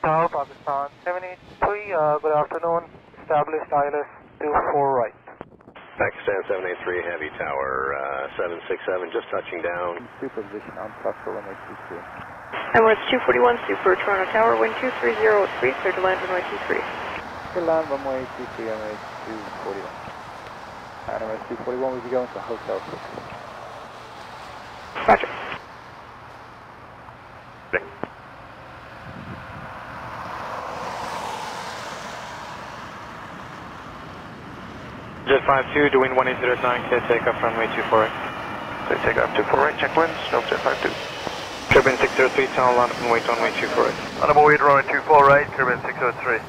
Tower, Pakistan 783, uh, good afternoon. Established ILS 24 right. Pakistan 783 Heavy Tower uh, 767, just touching down. Supervision on Foxtrot runway 23. Emirates 241 Super, Toronto Tower, wind 2303, clear to land runway 23. Clear land runway 23, Emirates 241. And Emirates 241 will be going to Hotel 6. Roger. Jet 52, doing 1809, clear takeoff runway 24 right. Clear takeoff 24 right, check winds, no jet 52. Turbine 603, tower line up and wait on runway 24 right. On about runway 24 right, turbine 603.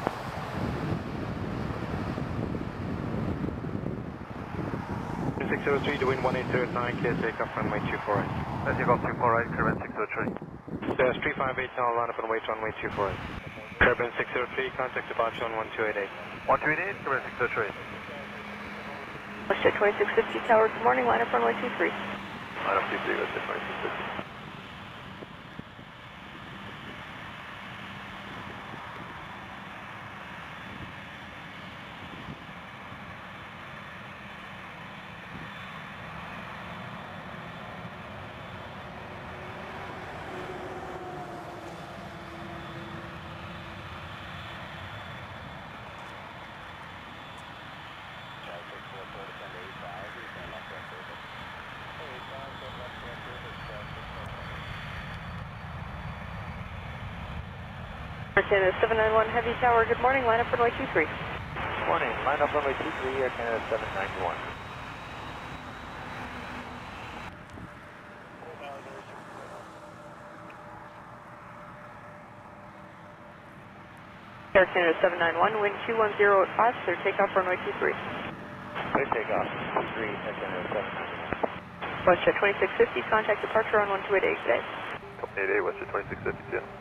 Turbine 603, doing 1809, clear takeoff runway 24 right. Clear takeoff 24 right, turbine 603. There's 358, tower line up and wait on runway 24 right. Turbine 603, contact departure on 1288. 1288, turbine 603. Westjet 2650 Tower, good morning, line up runway 23. Line up 23, that's it, 2650. Canada 791 Heavy Tower, good morning, line up runway 23. Morning, line up runway 23, Air Canada 791. Air Canada 791, wind 21085, clear takeoff runway 23. Clear takeoff 23, Air Canada 791. Westjet 2650, contact departure on 1288 today. 88, Westjet 2650, yeah.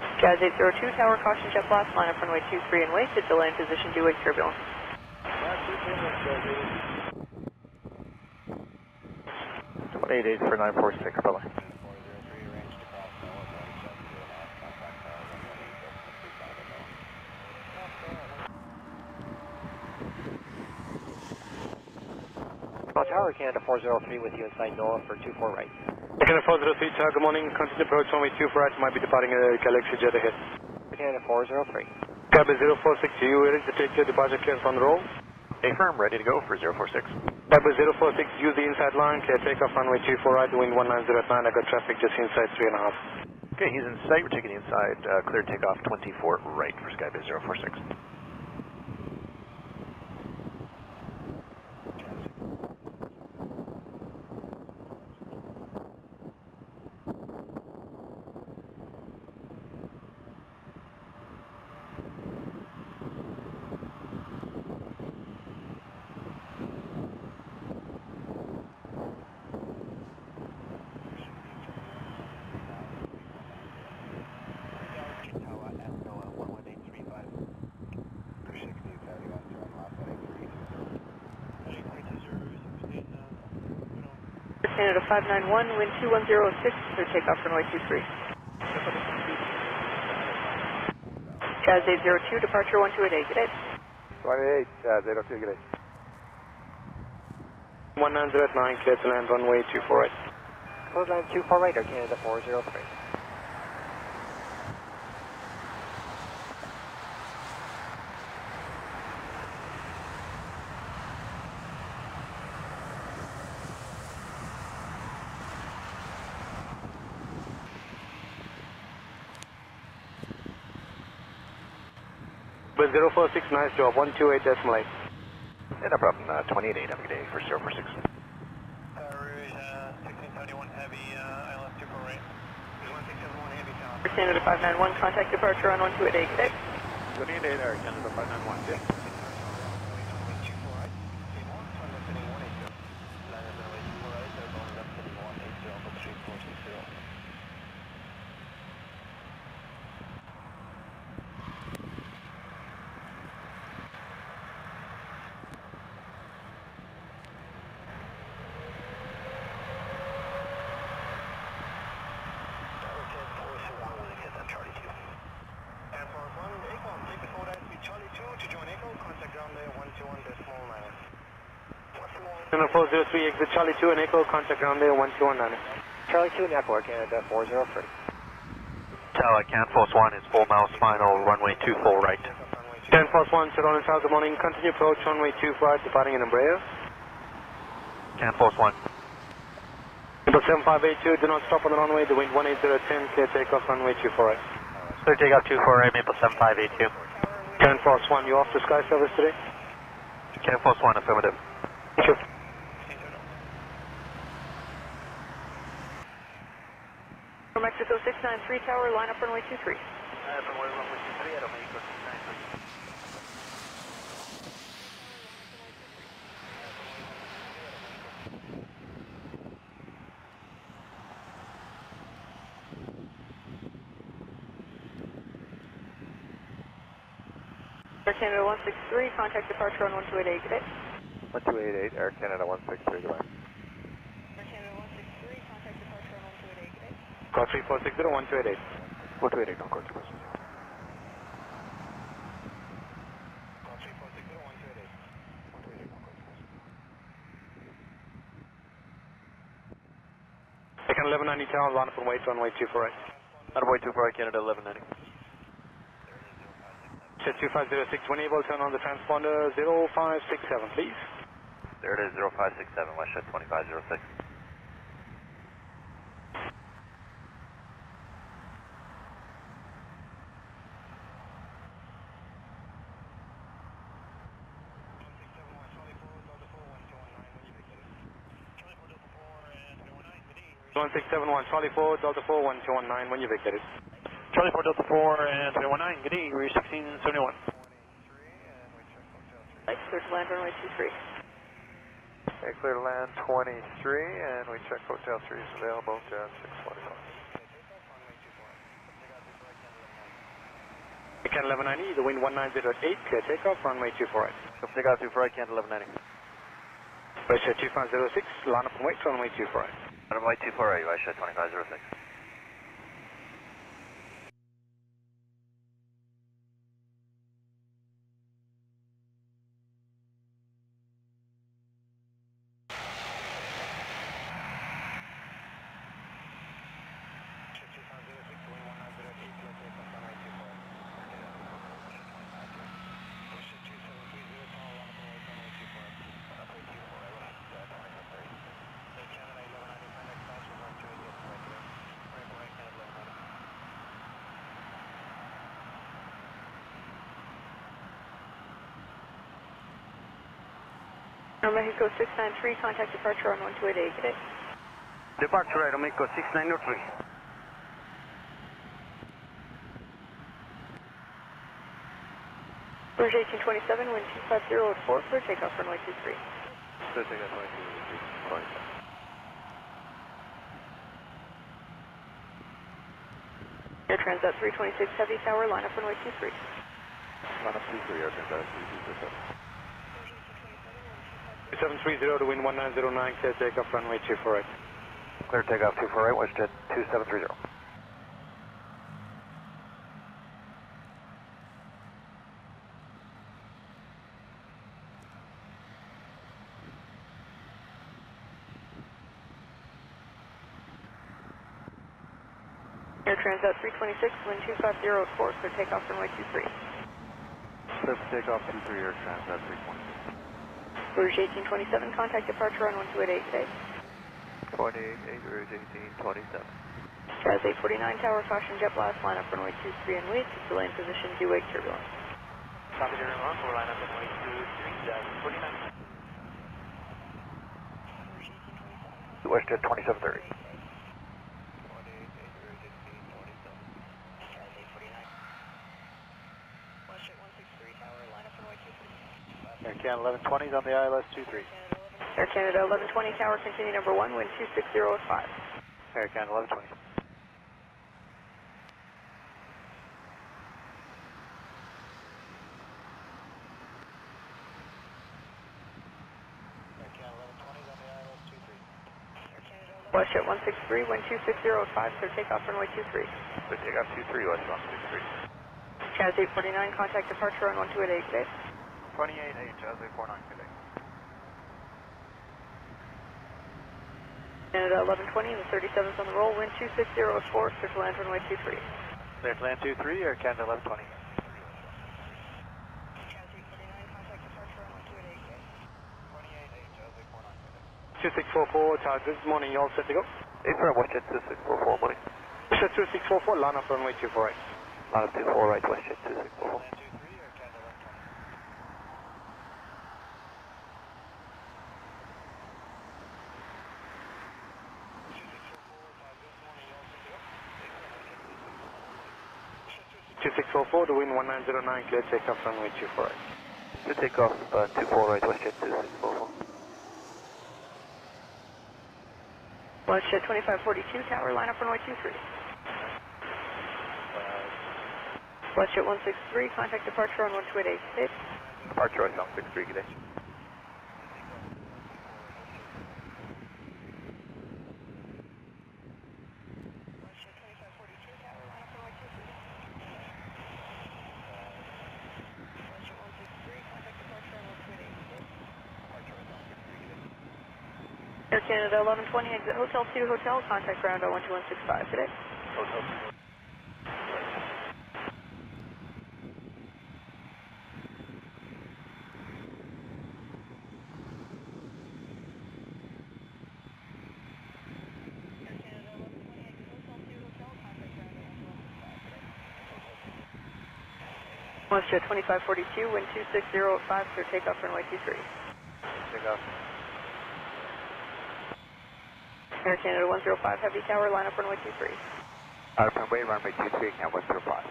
Jazz 802 Tower, caution jet blast, line up runway 23 and wait to delay in position due wake turbulence. Eight eight for nine four six, bye bye. Tower Canada 403 with you inside NOAA for 24 right. Canada 403, tower, good morning, continue approach runway 24 right, might be departing a Galaxy jet ahead. Canada 403. Cabin 046, are you ready to take your departure clearance on the roll? Affirm, ready to go for 046. Cabin 046, use the inside line, clear takeoff runway 24 right, wind 1909, I got traffic just inside 3.5. Okay, he's in sight, we're taking the inside, uh, clear takeoff 24 right for Skybase 046. Canada 591, wind 21006, clear takeoff runway 23. Jazz 802, departure 1288, good day. 28, uh, 02, good day. 1909, clear to land runway 24 right. Close line 24 right, Air Canada 403. But 046, nice job. 128 decimal 8. Yeah, no problem. Uh, 28 have a good day for 046. Rouge, uh, 1671 Heavy, uh, ILS 2 1671 Heavy, Canada 591, contact departure on 128 86. 28 Air Canada 591, 6. Number 403, exit Charlie 2 and Echo, contact ground there 1219. Charlie 2 and uh, Echo, Canada 403. Tower, Can Force 1 is 4 miles final, runway 24 right. Can Force 1, Toronto Tower, good morning. Continue approach, runway 25, right, departing in Embraer. Can Force 1. Number 7582, do not stop on the runway, the wind 18010, clear takeoff, runway 24 right. Clear takeoff 24 right, Maple 7582. Can Force 1, you off the sky service today? Can Force 1, affirmative. Thank you. From Mexico 693 Tower, line up runway 23. Air Canada 163, contact departure on 1288, good day. 1288, Air Canada 163, goodbye. Air Canada 163, contact departure on 1288, good day. Call 3460 1288. 1288, no course, question. Second 1190 tower, line up and wait, runway 24 right. Runway 24 Canada 1190. Set 2506, when able, turn on the transponder 0567, please. There it is, 0567, Westjet 2506. One six seven one Charlie four Delta four one two one nine when you vacated. Charlie 4 Delta 4 and 319, good evening, reach 1671. Lights clear to land runway 23. Okay, clear to land 23, and we check Hotel 3 is available, Jet 645. Weekend 1190, the wind 190 at 8, clear takeoff, runway 24 right. So takeoff 24 Canada 1190. Westjet 2506, line up and wait, runway 24 right. Runway 24 right, Westjet 2506. Mexico 693, contact departure on 1288, good. Departure right, Omega 6903. Rouge 1827, wind 250 at 4, clear takeoff runway 23. Clear takeoff runway 23, 47. Air Transat 326 Heavy Tower, line up runway 23. Line up 23, Air Canada 3247. 730 to wind 1909, clear takeoff, runway 24 right. Clear takeoff 24 right, Westjet 2730. Air Transat 326, wind 250 at 4, clear takeoff runway 23. Clear for takeoff 23, Air Transat 326. Rouge 1827, contact departure on 1288, good day. 28, Rouge 1827. Jazz 849 Tower, caution jet blast, line up runway 23 and wait, delay in position, due wake turbulence. Copy, Jeremy 1, we'll line up at 23, Jazz 49. Westjet 2730. Canada 1120 is on the ILS 23. Air Canada 1120, tower continue number one, wind 26005. Air Canada 1120. watch Westjet 163, wind 26005, clear takeoff runway 23. Clear takeoff 23, Westjet 163. Jazz 849, contact departure on 12886. 28H as a 49 today. Canada 1120 and the 37th on the roll, wind two six zero four. is 4, clear to land runway 23. Clear to land 23 or Canada 1120? Two six four four Chargers, morning, you all set to go? Infra Westjet two six four four morning. Westjet two six four four, line up runway two four eight. Line up two four eight, Westjet two six four four. The wind one nine zero nine, clear takeoff runway two four right. To take off, uh, 24 right, WestJet 2644. WestJet 2542, tower, line up runway 23. WestJet 163, contact departure on 128 State. Departure right, 63, good day. Air 1120, exit Hotel 2 Hotel, contact ground on 12165 today. WestJet 2542, wind 260 at 5, clear takeoff runway 23. Take off. Air Canada 105, heavy tower, line up runway 23. Out uh, of runway, runway 23, count 105.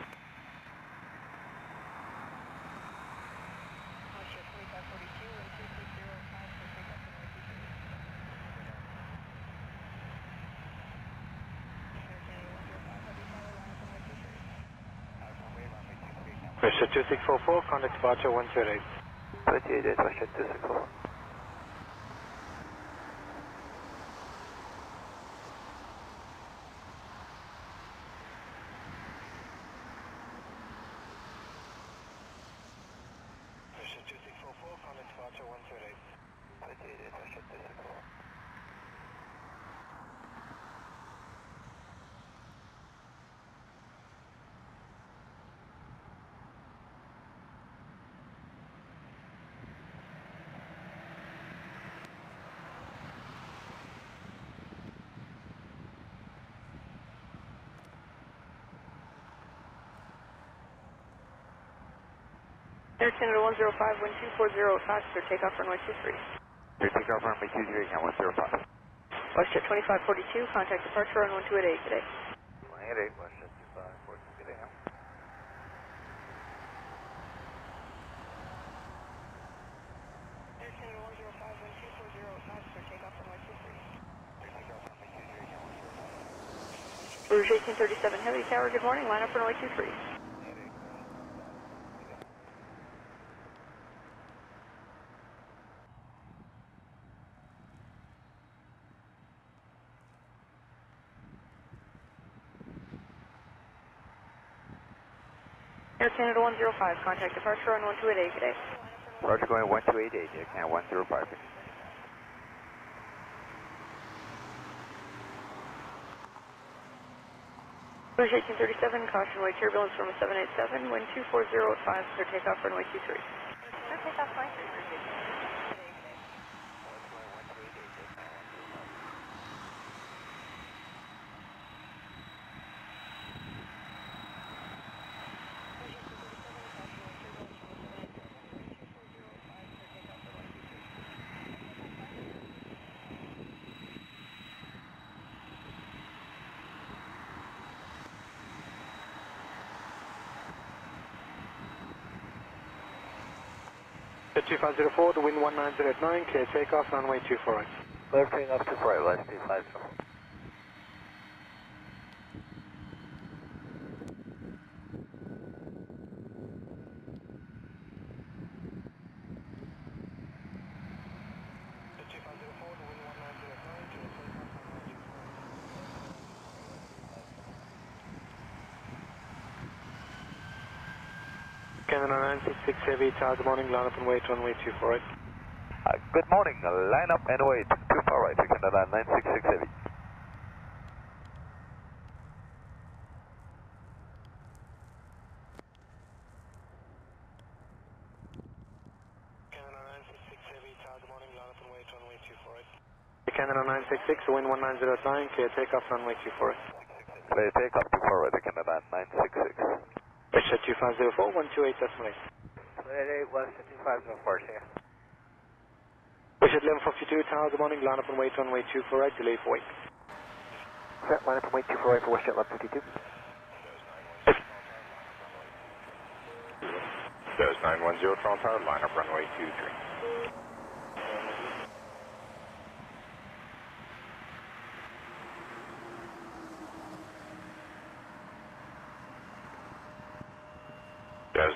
Pressure two six four four, contact departure one two eight. 28 right, WestJet 2644. Four, contact departure one two eight. 28 right, WestJet 2644. Air Canada 105, wind 240 at 5, clear takeoff runway 23. Clear takeoff, runway 23, count 105. WestJet 2542, contact departure on 128 today. 28, WestJet 2542, good day now. Air Canada 105, wind 240 at 5, clear takeoff runway 23. Rouge 1837, heavy tower, good morning, line up runway 23. Air Canada 105, contact departure on 1288 today. Roger going 1288, Air Canada 105. Rouge 1837, caution wave turbulence from a 787, wind 240 at 5, clear takeoff runway 23. Clear takeoff 23, Two five zero four, the wind one nine zero nine, clear takeoff runway two four right. Clear takeoff to right, 250. 70966 Heavy, Good Morning, line up and wait, runway 248. Uh, good morning, line up and wait, 248, 60966 Heavy. Canada 966, wind 1909, clear takeoff, runway 248. Clear takeoff, 248, Canada 966. Richard 2504, 128 decimal 8. Clear 8 West 2504, here. Richard 1152, Tower, good morning, line up and wait runway 24 right, delay for wait. Set line up and wait 24 right for Westjet 1152. There's 910 Toronto Tower, line up runway 23.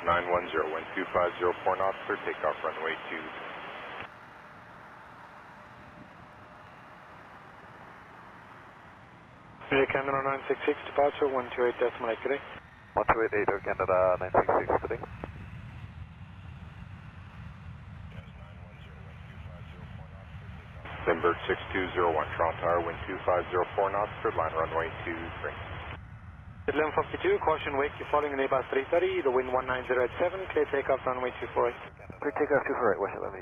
910, wind 2504 knots, clear takeoff runway 23. Richard Canada 966, departure 128 decimal 8, good day. 1288 Air Canada 966, good day. Lindbergh 6201 Toronto Tower, wind 2504 knots, clear line runway 23. Richard 1152, caution wake, you're following an Airbus 330, the wind 190 at 7, clear takeoff runway 24 right. Clear takeoff 24 right, Westjet 1182.